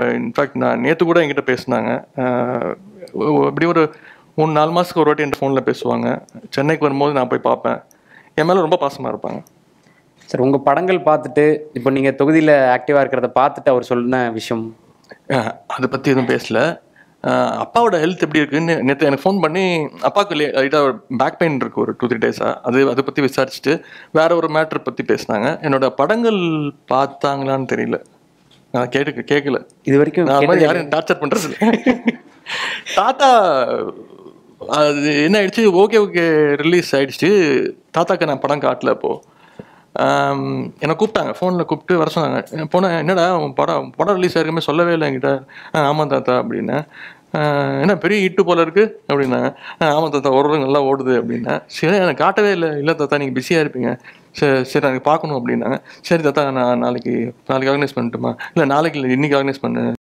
In fact நான் நேற்று கூட என்கிட்ட பேசினாங்க. இப்படி ஒரு மூணு நாலு மாதத்துக்கு ஒரு வாட்டி என் ஃபோனில் பேசுவாங்க. சென்னைக்கு வரும்போது நான் போய் பார்ப்பேன். என் மேலே ரொம்ப பாசமாக இருப்பாங்க. சார் உங்கள் படங்கள் பார்த்துட்டு இப்போ நீங்கள் தொகுதியில் ஆக்டிவாக இருக்கிறத பார்த்துட்டு அவர் சொன்ன விஷயம். அஹ், அதை பற்றி எதுவும் பேசல. அப்பாவோட ஹெல்த் எப்படி இருக்குன்னு நேற்று எனக்கு ஃபோன் பண்ணி அப்பாவுக்கு லைட்டாக பேக் பெயின் இருக்கு ஒரு டூ த்ரீ டேஸாக அது அதை பற்றி விசாரிச்சுட்டு வேற ஒரு மேட்ரு பற்றி பேசினாங்க. என்னோட படங்கள் பார்த்தாங்களான்னு தெரியல. நான் கேட்டு கேட்கல இது வரைக்கும் நான் மாதிரி யாரையும் டார்ச்சர் இல்ல. தாத்தா அது என்ன ஆயிடுச்சு? ஓகே ஓகே ரிலீஸ் ஆயிடுச்சு. தாத்தாக்கு நான் படம் காட்டல அப்போ. ஆம், என்னை கூப்பிட்டாங்க. ஃபோனில் கூப்பிட்டு வர சொன்னாங்க. போனேன் என்னடா உன் படம் படம் ரிலீஸ் ஆயிருக்குமே சொல்லவே இல்லை என்கிட்ட. "ஆ, ஆமாம் தாத்தா அப்படின்னேன் "ஆ, என்ன பெரிய ஹிட்டு போல இருக்கு? அப்படின்னாங்க "ஆ, ஆமாம் தாத்தா ஓரளவு நல்லா ஓடுது அப்படின்னா சரி எனக்கு காட்டவே இல்லை இல்லை தாத்தா நீங்கள் பிஸியாக இருப்பீங்க. சரி சரி எனக்கு பார்க்கணும் அப்படின்னாங்க சரி தாத்தா நான் நாளைக்கு நாளைக்கு ஆர்கனைஸ் பண்ணட்டுமா? இல்லை நாளைக்கு இல்லை இன்னைக்கு ஆர்கனைஸ் பண்ணு.